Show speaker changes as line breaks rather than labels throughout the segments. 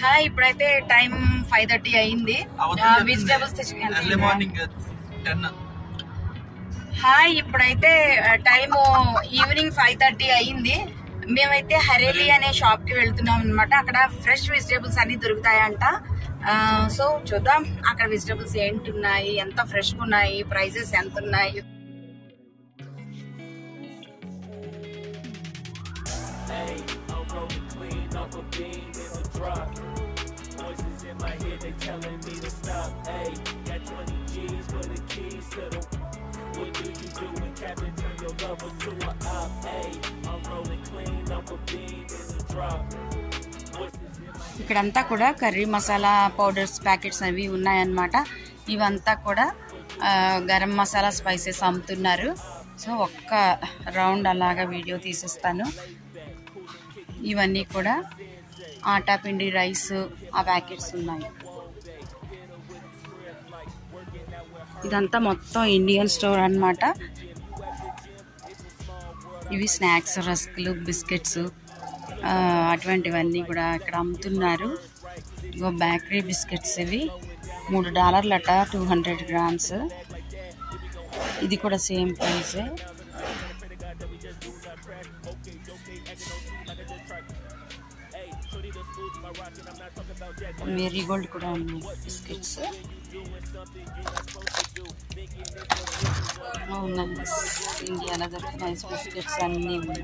Hi ఇప్పుడైతే time five thirty అయింది.
Vegetables ten.
Hi ఇప్పుడైతే టైం ఈవినింగ్ ఫైవ్ థర్టీ అయింది. మేమైతే హరేలి అనే షాప్కి వెళ్తున్నాం అనమాట అక్కడ ఫ్రెష్ వెజిటేబుల్స్ అన్ని దొరుకుతాయంట. సో చూద్దాం అక్కడ వెజిటేబుల్స్ ఏంటి ఉన్నాయి ఎంత ఫ్రెష్ ఉన్నాయి ప్రైజెస్ ఎంత ఉన్నాయి
Papa Bean in the drop. Voices in my head, they telling me to stop. Hey, got 20 G's for the keys to the. What do you do when Captain turn your lover to a op? Hey, I'm rolling clean, Papa Bean in the drop.
ఇక్కడంతా కూడా curry masala powders packets అవి ఉన్నాయన్నమాట ఇవంతా కూడా garam masala spices అమ్ముతున్నారు so ఒక్క round అలాగా video తీసేస్తాను ఇవన్నీ కూడా ఆటా పిండి రైస్ ఆ ప్యాకెట్స్ ఉన్నాయి. ఇదంతా మొత్తం ఇండియన్ స్టోర్ అన్నమాట. ఇవి స్నాక్స్ రస్కులు బిస్కెట్స్ ఆ, అటువంటివన్నీ కూడా ఇక్కడ అమ్ముతున్నారు. ఇగో బేకరీ బిస్కెట్స్ ఇవి. మూడు డాలర్లట టూ హండ్రెడ్ గ్రామ్స్. ఇది కూడా సేమ్ ప్రైసే
just do not crash. Okay, okay, like I just track. Hey, the school to my rocket. I'm not talking about that.
Oh nice. India another nice biscuits and name.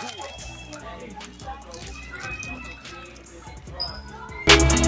Cool.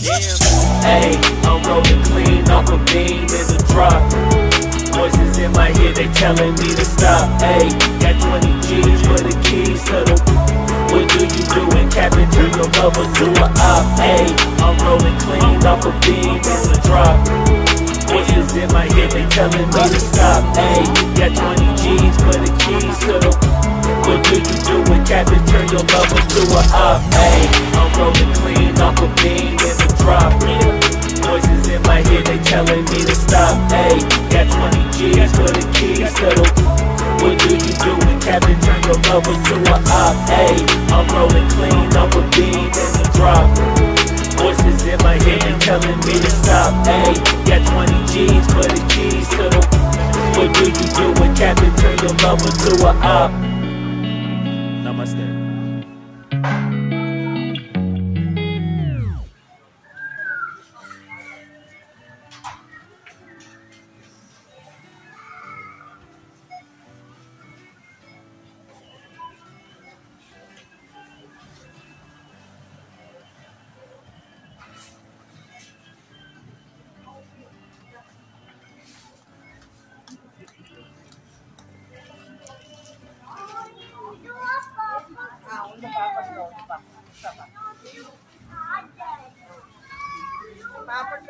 Hey, I'm rolling clean a beam in the drop. Voices in my head, they telling me to stop. Hey, got 20 G's for the keys to the. What do you do when Captain turn your lover to a op? Hey, I'm rolling clean a beam in the drop. Voices in my head, they telling me to stop. Hey, got 20 G's for the keys to the. What do you do when Captain turn your lover to a op? Hey, I'm rolling clean a beam in the drop. Voices in my head, they telling me to stop. Hey, got 20 G's for the keys to the. What do you do when Captain turn your lover to a op? Hey, I'm rolling clean a beam in the drop. Voices in my head, they telling me to stop. Hey, got 20 G's for the keys to the. What do you do when Captain turn your lover to a op?
Papad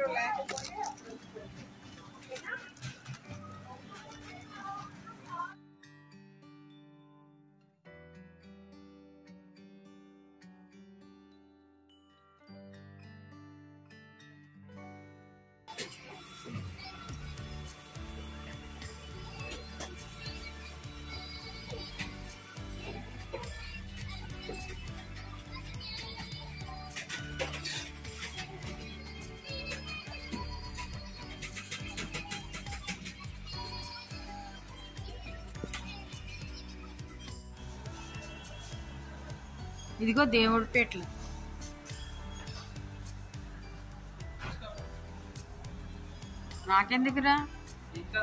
ఇదిగో దేవుడి పేట్లు. నాకెందుకురా? ఇంకా